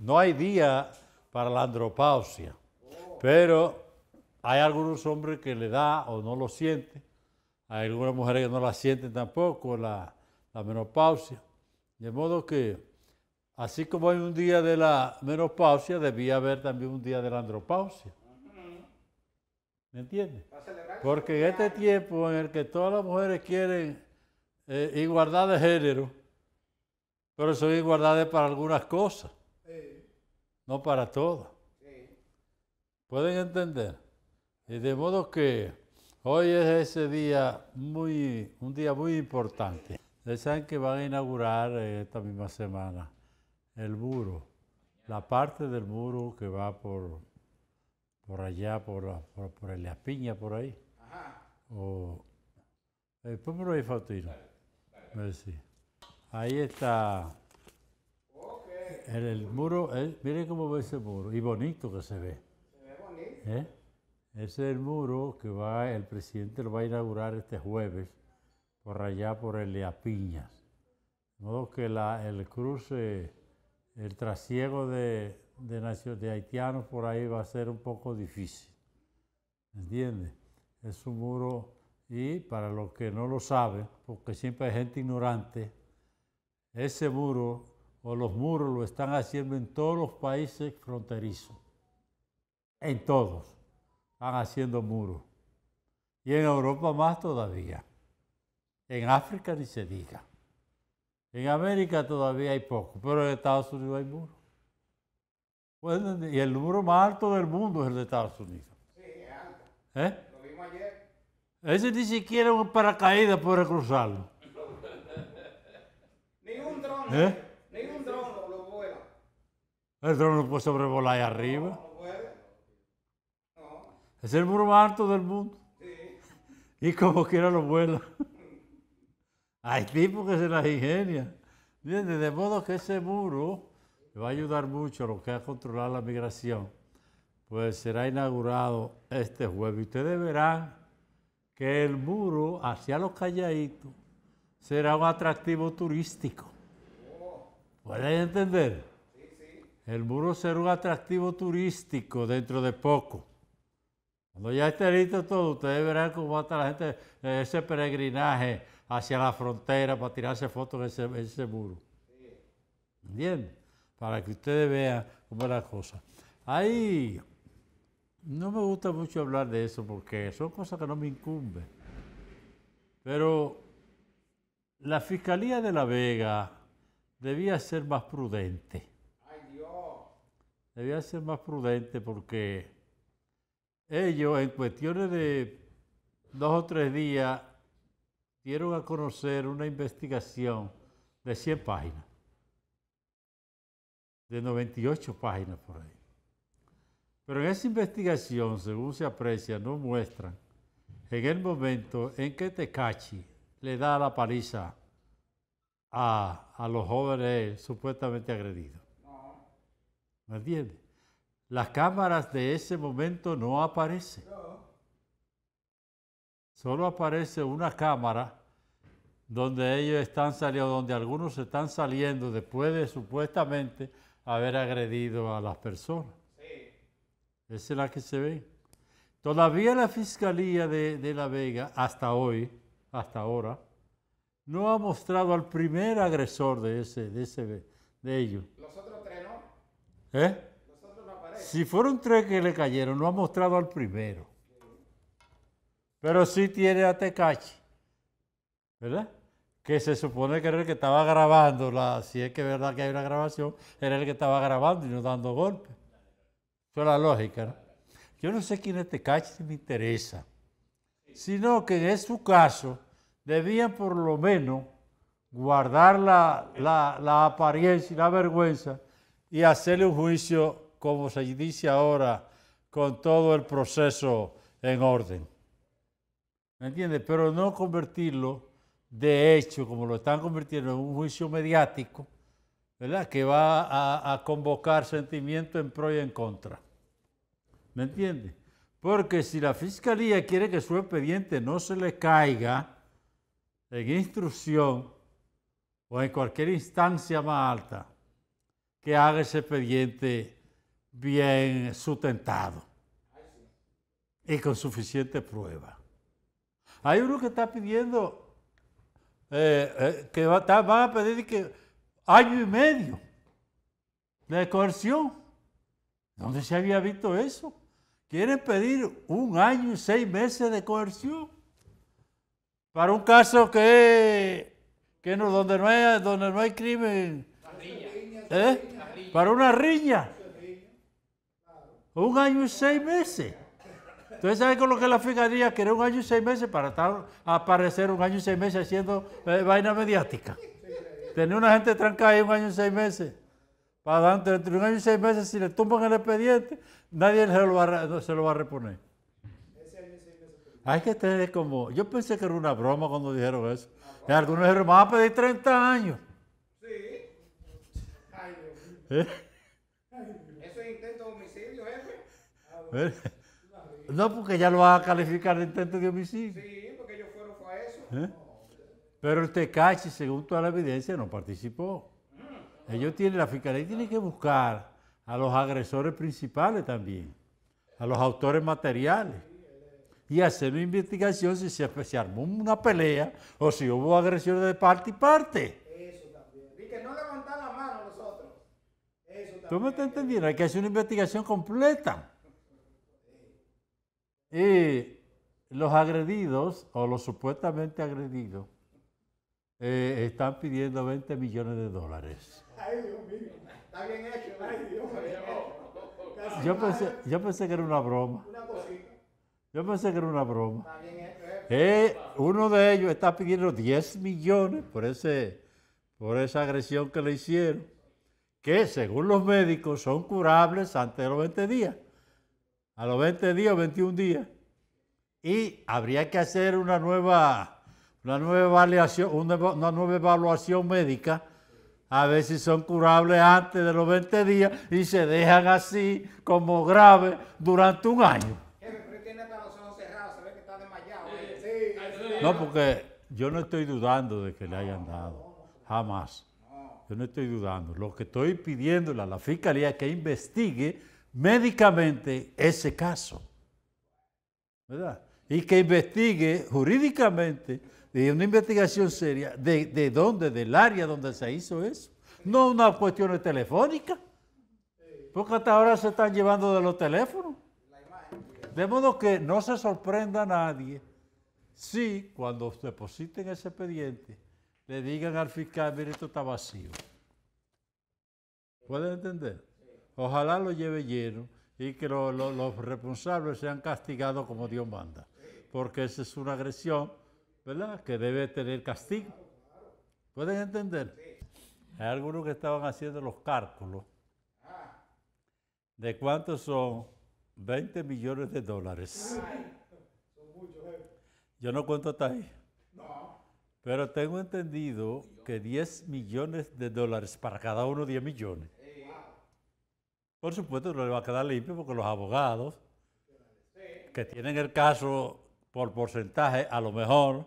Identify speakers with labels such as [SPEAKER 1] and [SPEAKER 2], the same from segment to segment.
[SPEAKER 1] no hay día para la andropausia, pero hay algunos hombres que le da o no lo sienten, hay algunas mujeres que no la sienten tampoco, la, la menopausia. De modo que, así como hay un día de la menopausia, debía haber también un día de la andropausia. ¿Me entiendes? Porque en este tiempo en el que todas las mujeres quieren eh, igualdad de género, pero son igualdades para algunas cosas, no para todas. ¿Pueden entender? Y de modo que hoy es ese día muy, un día muy importante. Ustedes saben que van a inaugurar esta misma semana el muro, la parte del muro que va por, por allá, por, por, por el Piña, por ahí. Ajá. O, eh, pónmelo ahí, Faustino. Ahí está. El, el muro, eh, miren cómo ve ese muro, y bonito que se ve. Se ve bonito. ¿Eh? Ese es el muro que va, el presidente lo va a inaugurar este jueves por allá por el Leapiñas. De modo que la, el cruce, el trasiego de, de, de haitianos por ahí va a ser un poco difícil. ¿Entiendes? Es un muro y para los que no lo saben, porque siempre hay gente ignorante, ese muro o los muros lo están haciendo en todos los países fronterizos. En todos van haciendo muros. Y en Europa más todavía. En África ni se diga. En América todavía hay poco, pero en Estados Unidos hay muros. y el muro más alto del mundo es el de Estados Unidos. Sí, es alto. ¿Eh? Lo vimos ayer. Ese ni siquiera un paracaídas puede cruzarlo.
[SPEAKER 2] ni un dron. ¿Eh? Ni un dron lo, vuela.
[SPEAKER 1] El dron no puede sobrevolar ahí arriba. Es el muro más alto del mundo. Y como quiera lo vuela. Hay tipos que se las ingenian. De modo que ese muro va a ayudar mucho a lo que es controlar la migración. Pues será inaugurado este jueves. Y ustedes verán que el muro hacia los calladitos será un atractivo turístico. ¿Pueden entender? El muro será un atractivo turístico dentro de poco. Cuando ya esté listo todo, ustedes verán cómo va a estar la gente, ese peregrinaje hacia la frontera para tirarse fotos en ese, muro. ¿Entienden? Para que ustedes vean cómo es la cosa. Ahí no me gusta mucho hablar de eso porque son cosas que no me incumben. Pero la Fiscalía de La Vega debía ser más prudente. Debía ser más prudente porque ellos en cuestiones de dos o tres días dieron a conocer una investigación de 100 páginas, de 98 páginas por ahí. Pero en esa investigación, según se aprecia, no muestran en el momento en que Tecachi le da la paliza a, a los jóvenes supuestamente agredidos. ¿Me entiendes? las cámaras de ese momento no aparecen. Solo aparece una cámara donde ellos están saliendo, donde algunos están saliendo después de supuestamente haber agredido a las personas. Esa es la que se ve. Todavía la Fiscalía de, La Vega, hasta hoy, hasta ahora, no ha mostrado al primer agresor de ese, de ese, de ellos.
[SPEAKER 2] Los otros.
[SPEAKER 1] ¿Eh? Si fueron tres que le cayeron, no ha mostrado al primero. Pero sí tiene a Tecachi, ¿verdad? Que se supone que era el que estaba grabando, si es que es verdad que hay una grabación, era el que estaba grabando y no dando golpes. Eso es la lógica, ¿no? Yo no sé quién es Tecachi, si me interesa. Sino que en su caso debían por lo menos guardar la, la apariencia y la vergüenza y hacerle un juicio como se dice ahora, con todo el proceso en orden. ¿Me entiendes? Pero no convertirlo de hecho, como lo están convirtiendo en un juicio mediático, ¿verdad? Que va a, convocar sentimientos en pro y en contra. ¿Me entiendes? Porque si la fiscalía quiere que su expediente no se le caiga en instrucción o en cualquier instancia más alta, que haga ese expediente bien sustentado y con suficiente prueba. Hay uno que está pidiendo, eh, eh, que van a pedir que año y medio de coerción. ¿Dónde se había visto eso? Quieren pedir un año y seis meses de coerción para un caso que, que no, donde, no hay, donde no hay crimen. ¿Eh? Para una riña. Un año y seis meses. Entonces, ¿saben con lo que la fiscalía quiere un año y seis meses para estar, aparecer un año y seis meses haciendo eh, vaina mediática? Tener una gente trancada ahí un año y seis meses. Para dar- entre un año y seis meses, si le tumban el expediente, nadie se lo va se lo va a reponer. Hay que tener como. Yo pensé que era una broma cuando dijeron eso. Algunos dijeron, van a pedir 30 años. ¿Eh?
[SPEAKER 2] Eso es intento de homicidio, jefe.
[SPEAKER 1] ¿Eh? No, porque ya lo van a calificar de intento de homicidio.
[SPEAKER 2] Sí, porque ellos fueron fue a eso.
[SPEAKER 1] ¿Eh? Pero el Tecachi, según toda la evidencia, no participó. Ellos tienen, la fiscalía tiene que buscar a los agresores principales también, a los autores materiales, y hacer una investigación si se, se armó una pelea o si hubo agresiones de parte y parte.
[SPEAKER 2] Eso también. Y que no levantan la mano nosotros. Eso también.
[SPEAKER 1] ¿Tú me estás entendiendo? Hay que hacer una investigación completa. Y los agredidos, o los supuestamente agredidos, eh, están pidiendo 20 millones de dólares.
[SPEAKER 2] Ay, Dios mío. Está bien hecho. Ay, Dios mío.
[SPEAKER 1] Yo pensé, yo pensé que era una broma.
[SPEAKER 2] Una cosita.
[SPEAKER 1] Yo pensé que era una broma.
[SPEAKER 2] Está bien hecho, jefe.
[SPEAKER 1] Eh, uno de ellos está pidiendo 10 millones por, ese, por esa agresión que le hicieron, que según los médicos son curables antes de los 20 días, a los 20 días o 21 días. Y habría que hacer una nueva, una nueva, evaluación, una, eva- una nueva evaluación médica a ver si son curables antes de los 20 días y se dejan así como graves durante un año. No, porque yo no estoy dudando de que le hayan dado. Jamás. Yo no estoy dudando. Lo que estoy pidiéndole a la fiscalía es que investigue médicamente ese caso. ¿Verdad? Y que investigue jurídicamente, de una investigación seria, de, de dónde, del área donde se hizo eso. No una cuestión telefónica. Porque hasta ahora se están llevando de los teléfonos. De modo que no se sorprenda a nadie si cuando depositen ese expediente le digan al fiscal, mire, esto está vacío. ¿Pueden entender? Ojalá lo lleve lleno y que lo- lo- los responsables sean castigados como Dios manda. Porque esa es una agresión, ¿verdad? Que debe tener castigo. ¿Pueden entender? Hay algunos que estaban haciendo los cálculos de cuántos son 20 millones de dólares. Yo no cuento hasta ahí. Pero tengo entendido que 10 millones de dólares para cada uno 10 millones. Por supuesto no le va a quedar limpio porque los abogados que tienen el caso por porcentaje, a lo mejor,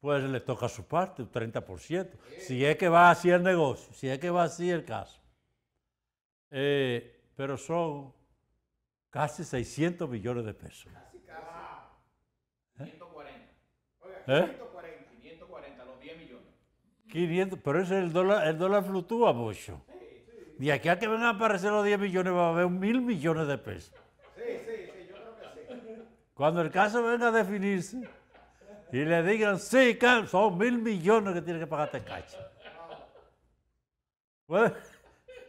[SPEAKER 1] pues le toca su parte, un 30%. Si es que va así el negocio, si es que va así el caso. Eh, pero son casi 600 millones de pesos.
[SPEAKER 3] 540.
[SPEAKER 1] ¿Eh?
[SPEAKER 2] 140.
[SPEAKER 3] 540, los 10 millones.
[SPEAKER 1] 500, pero ese el dólar, el dólar fluctúa mucho. De aquí a que vengan a aparecer los 10 millones va a haber mil millones de pesos.
[SPEAKER 2] Sí, sí, sí, yo creo que sí.
[SPEAKER 1] Cuando el caso venga a definirse y le digan, sí, son mil millones que tiene que pagarte cacha. Pues,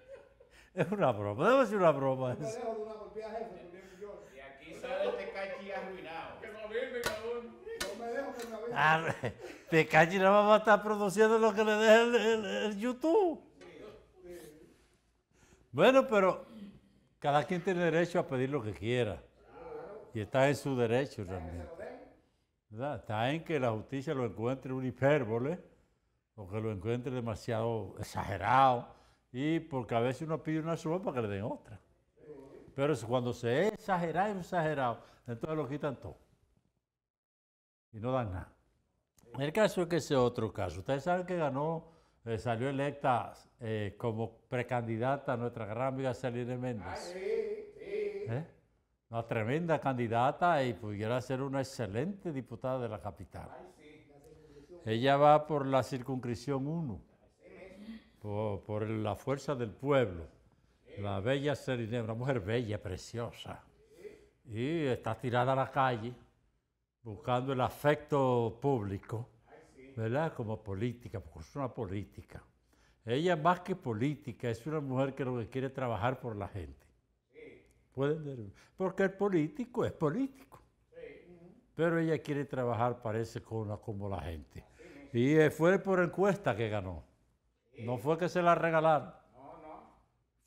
[SPEAKER 1] es una broma, debe ser una broma. Eso.
[SPEAKER 2] dejo de una golpeada, jefe, por 10 millones.
[SPEAKER 3] Y aquí sale este cachi arruinado.
[SPEAKER 2] No que me avise.
[SPEAKER 1] Ah, Tecachi nada más va a estar produciendo lo que le deje el, YouTube. Bueno, pero cada quien tiene derecho a pedir lo que quiera. Y está en su derecho realmente. ¿Verdad? Está en que la justicia lo encuentre un hipérbole o que lo encuentre demasiado exagerado y porque a veces uno pide una suma para que le den otra. Pero es cuando se es exagerado y exagerado, entonces lo quitan todo. Y no dan nada. El caso es que ese otro caso. Ustedes saben que ganó eh, salió electa eh, como precandidata a nuestra gran amiga Celine Méndez. ¿Eh? Una tremenda candidata y pudiera ser una excelente diputada de la capital. Ella va por la circunscripción 1, por, por la fuerza del pueblo. La bella Celine, una mujer bella, preciosa. Y está tirada a la calle buscando el afecto público, ¿verdad? Como política, porque es una política. Ella más que política, es una mujer que lo que quiere trabajar por la gente. Pueden ver, porque el político es político. Pero ella quiere trabajar, parece, con como la gente. Y eh, fue por encuesta que ganó. No fue que se la regalaron.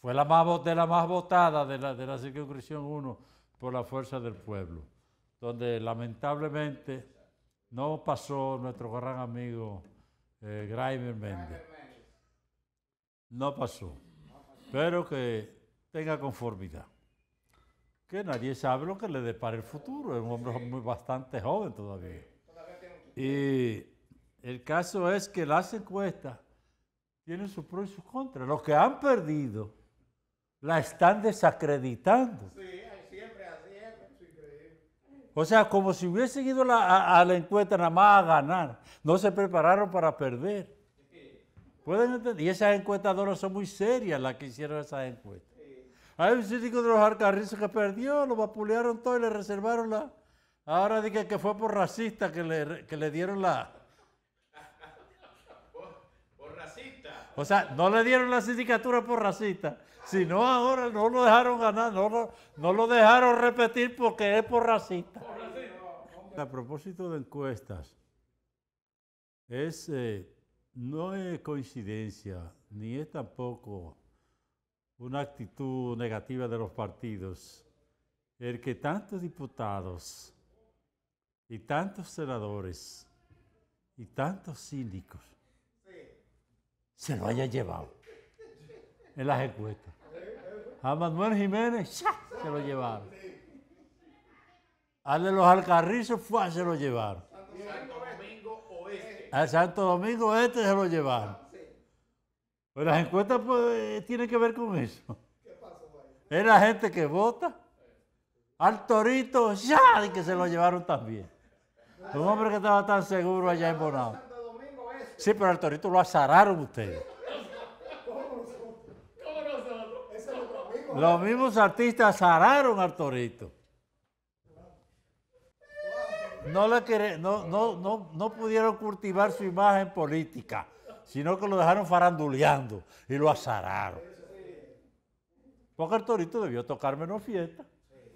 [SPEAKER 1] Fue la más, de la más votada de la, de la circunscripción 1 por la fuerza del pueblo, donde lamentablemente no pasó nuestro gran amigo eh, Graimer Méndez. No pasó. Pero que tenga conformidad. Que nadie sabe lo que le depara el futuro. Es un hombre muy, bastante joven todavía. Y el caso es que las encuestas tienen sus pros y sus contras. Los que han perdido la están desacreditando.
[SPEAKER 2] Sí, siempre así es, increíble.
[SPEAKER 1] O sea, como si hubiesen ido a la encuesta nada más a ganar. No se prepararon para perder. ¿Pueden entender? Y esas encuestadoras son muy serias las que hicieron esas encuestas. Hay un síndico de los Alcarrizos que perdió, lo vapulearon todo y le reservaron la... Ahora dije que fue por racista que le, que le dieron la...
[SPEAKER 3] Por racista.
[SPEAKER 1] O sea, no le dieron la sindicatura por racista, sino ahora no lo dejaron ganar, no lo, no lo dejaron repetir porque es por racista. A propósito de encuestas, es, eh, no es coincidencia, ni es tampoco una actitud negativa de los partidos, el que tantos diputados y tantos senadores y tantos síndicos se lo haya llevado en las encuestas. A Manuel Jiménez ¡cha! se lo llevaron. Al de los Alcarrizos ¡fua! se lo llevaron.
[SPEAKER 3] Santo Domingo Oeste.
[SPEAKER 1] Al Santo Domingo Este se lo llevaron. Pues las encuestas pues, tienen que ver con eso. Es la gente que vota. Al Torito ¡ya! que se lo llevaron también. Un hombre que estaba tan seguro allá en Bonao. Sí, pero al Torito lo azararon ustedes. Los mismos artistas azararon al Torito. No, le quere- no, no, no, no pudieron cultivar su imagen política, sino que lo dejaron faranduleando y lo azararon. Porque el Torito debió tocar menos fiesta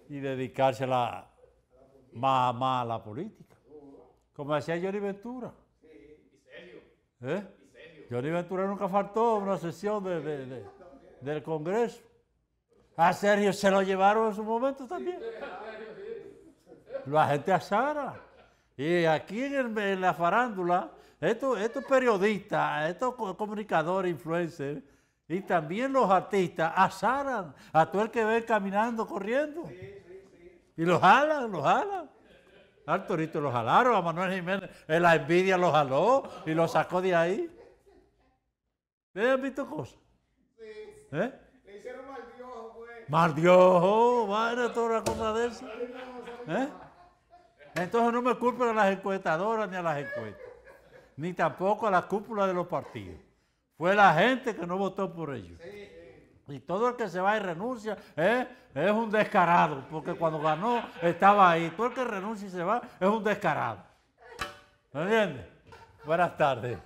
[SPEAKER 1] y dedicarse más, más a la política. Como decía Johnny Ventura. ¿Eh? Johnny Ventura nunca faltó a una sesión de- de- de- del Congreso. A Sergio se lo llevaron en su momento también. La gente azara. Y aquí en, el- en la farándula, estos, estos periodistas, estos co- comunicadores, influencers, y también los artistas azaran a todo el que ve caminando, corriendo. Y lo jalan, lo jalan. Al Torito lo jalaron, a Manuel Jiménez, en la envidia lo jaló y lo sacó de ahí. ¿Ustedes han visto cosas? ¿Eh?
[SPEAKER 2] Le hicieron mal Dios, pues.
[SPEAKER 1] Mal Dios, vaina, toda una cosa de eso. ¿Eh? Entonces no me culpen a las encuestadoras ni a las encuestas, ni tampoco a la cúpula de los partidos. Fue la gente que no votó por ellos. Y todo el que se va y renuncia ¿eh? es un descarado, porque cuando ganó estaba ahí. Todo el que renuncia y se va es un descarado. ¿Me entiendes? Buenas tardes.